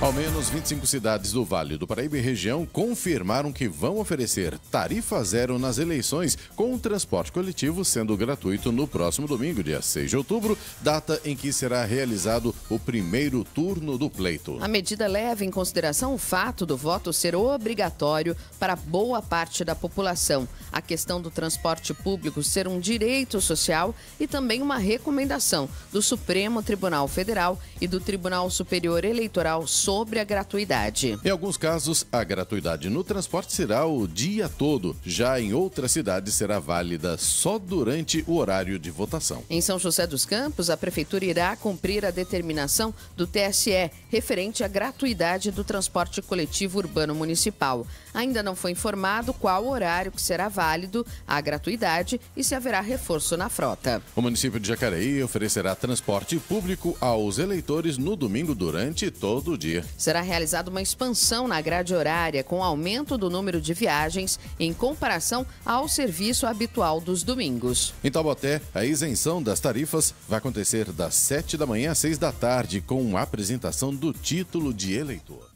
Ao menos 25 cidades do Vale do Paraíba e região confirmaram que vão oferecer tarifa zero nas eleições, com o transporte coletivo sendo gratuito no próximo domingo, dia 6 de outubro, data em que será realizado o primeiro turno do pleito. A medida leva em consideração o fato do voto ser obrigatório para boa parte da população, a questão do transporte público ser um direito social e também uma recomendação do Supremo Tribunal Federal e do Tribunal Superior Eleitoral sobre sobre a gratuidade. Em alguns casos, a gratuidade no transporte será o dia todo, já em outras cidades será válida só durante o horário de votação. Em São José dos Campos, a prefeitura irá cumprir a determinação do TSE referente à gratuidade do transporte coletivo urbano municipal. Ainda não foi informado qual horário que será válido a gratuidade e se haverá reforço na frota. O município de Jacareí oferecerá transporte público aos eleitores no domingo durante todo o dia. Será realizada uma expansão na grade horária com aumento do número de viagens em comparação ao serviço habitual dos domingos. Em Taubaté, a isenção das tarifas vai acontecer das 7 da manhã às 6 da tarde com a apresentação do título de eleitor.